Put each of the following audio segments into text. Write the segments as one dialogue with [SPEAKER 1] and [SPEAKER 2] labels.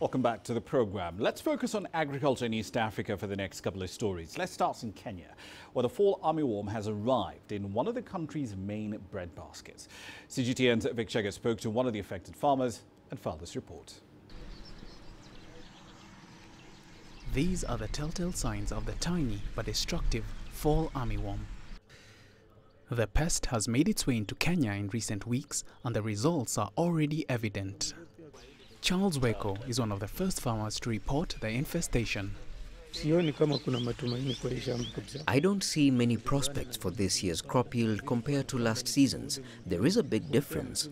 [SPEAKER 1] Welcome back to the program. Let's focus on agriculture in East Africa for the next couple of stories. Let's start in Kenya, where the fall armyworm has arrived in one of the country's main bread baskets. CGTN's Vik Chege spoke to one of the affected farmers and filed this report.
[SPEAKER 2] These are the telltale signs of the tiny but destructive fall armyworm. The pest has made its way into Kenya in recent weeks and the results are already evident. Charles Weko is one of the first farmers to report the infestation.
[SPEAKER 3] I don't see many prospects for this year's crop yield compared to last season's. There is a big difference.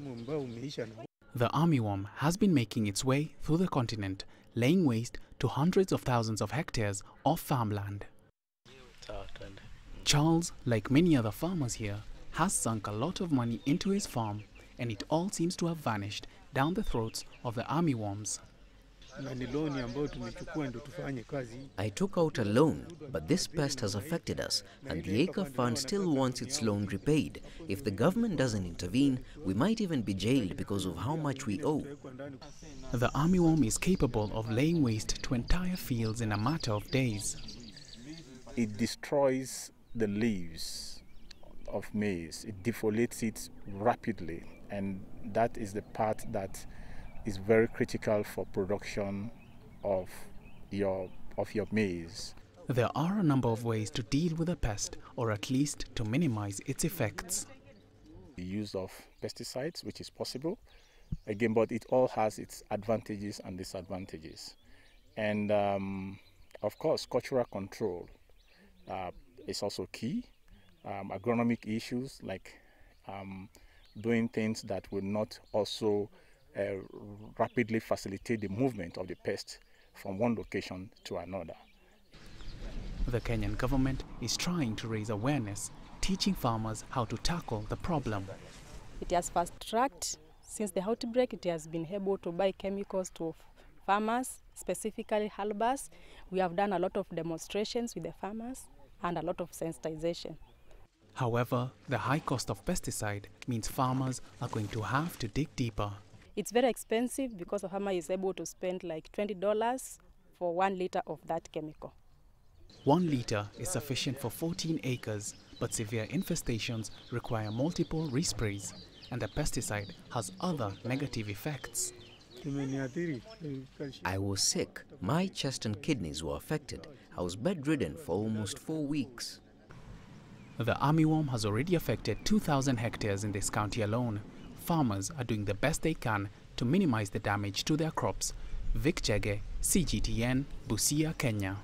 [SPEAKER 2] The armyworm has been making its way through the continent, laying waste to hundreds of thousands of hectares of farmland. Charles, like many other farmers here, has sunk a lot of money into his farm and it all seems to have vanished down the throats of the armyworms.
[SPEAKER 3] I took out a loan, but this pest has affected us, and the Acre Fund still wants its loan repaid. If the government doesn't intervene, we might even be jailed because of how much we owe.
[SPEAKER 2] The armyworm is capable of laying waste to entire fields in a matter of days.
[SPEAKER 4] It destroys the leaves of maize, it defoliates it rapidly, and that is the part that is very critical for production of your of your maize.
[SPEAKER 2] There are a number of ways to deal with the pest or at least to minimize its effects.
[SPEAKER 4] The use of pesticides, which is possible, again, but it all has its advantages and disadvantages. And um, of course, cultural control uh, is also key. Um, agronomic issues like um, doing things that will not also uh, rapidly facilitate the movement of the pest from one location to another.
[SPEAKER 2] The Kenyan government is trying to raise awareness, teaching farmers how to tackle the problem.
[SPEAKER 5] It has fast tracked since the outbreak. It has been able to buy chemicals to farmers, specifically halbers. We have done a lot of demonstrations with the farmers and a lot of sensitization.
[SPEAKER 2] However, the high cost of pesticide means farmers are going to have to dig deeper.
[SPEAKER 5] It's very expensive because a farmer is able to spend like $20 for one liter of that chemical.
[SPEAKER 2] One liter is sufficient for 14 acres, but severe infestations require multiple resprays, and the pesticide has other negative effects.
[SPEAKER 3] I was sick. My chest and kidneys were affected. I was bedridden for almost four weeks.
[SPEAKER 2] The armyworm has already affected 2,000 hectares in this county alone. Farmers are doing the best they can to minimize the damage to their crops. Vik Chege, CGTN, Busia, Kenya.